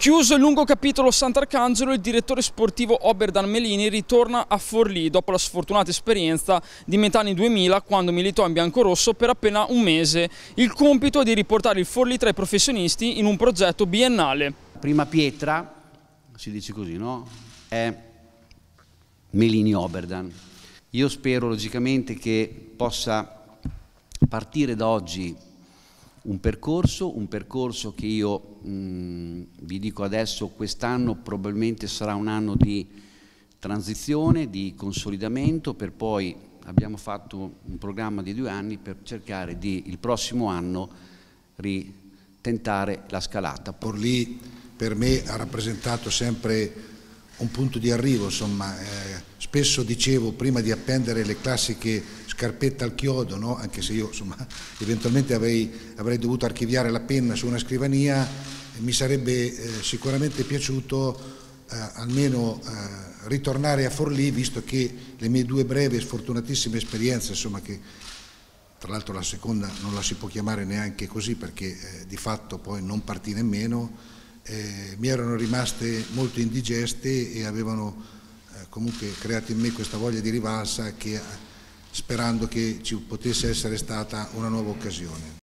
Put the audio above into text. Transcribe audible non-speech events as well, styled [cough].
Chiuso il lungo capitolo Sant'Arcangelo, il direttore sportivo Oberdan Melini ritorna a Forlì dopo la sfortunata esperienza di metà anni 2000 quando militò in biancorosso per appena un mese. Il compito è di riportare il Forlì tra i professionisti in un progetto biennale. Prima pietra, si dice così, no? È Melini Oberdan. Io spero logicamente che possa partire da oggi un percorso, un percorso che io mh, vi dico adesso quest'anno probabilmente sarà un anno di transizione, di consolidamento, per poi abbiamo fatto un programma di due anni per cercare di il prossimo anno ritentare la scalata. Porlì per me ha rappresentato sempre un punto di arrivo, insomma, eh, spesso dicevo prima di appendere le classiche scarpette al chiodo, no? anche se io insomma, [laughs] eventualmente avrei, avrei, dovuto archiviare la penna su una scrivania, mi sarebbe eh, sicuramente piaciuto eh, almeno eh, ritornare a Forlì, visto che le mie due brevi e sfortunatissime esperienze, insomma, che tra l'altro la seconda non la si può chiamare neanche così perché eh, di fatto poi non partì nemmeno, eh, mi erano rimaste molto indigeste e avevano comunque creato in me questa voglia di rivalsa che, sperando che ci potesse essere stata una nuova occasione.